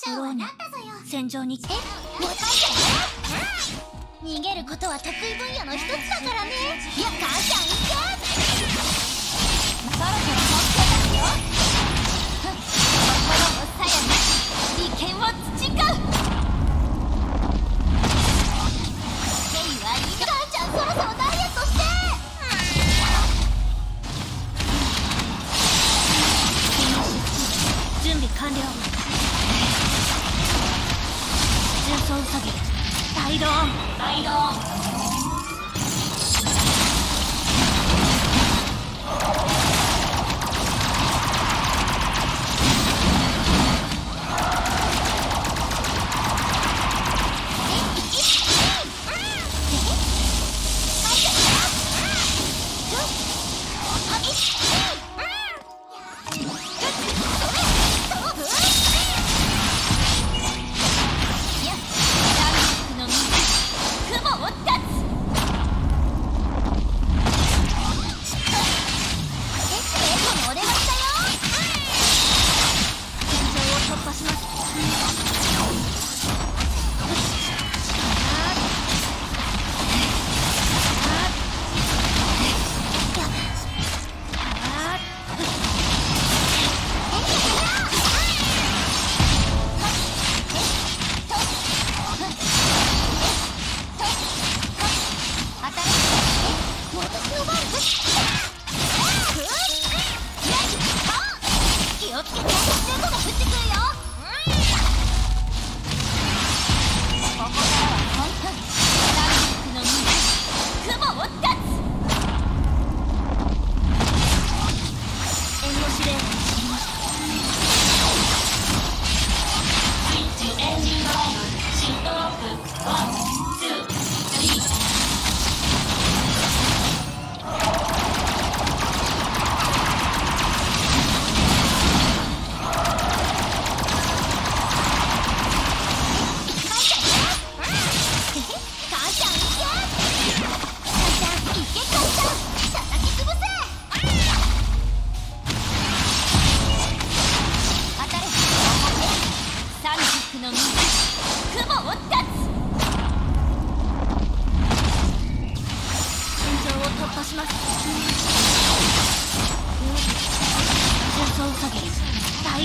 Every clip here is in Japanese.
ションはなったぞよ戦場にえ逃げることは得意分野の一つだからね。いや母ちゃんいけそろそろ目標ですよ心もさやな利権を培うケイはいい母ちゃん。そろそろダイエットして準備完了サイドンサイドン。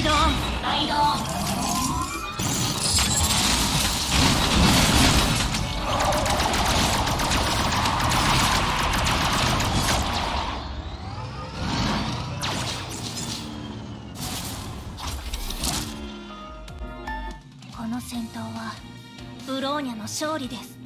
ドオンサイドこの戦闘はブローニャの勝利です。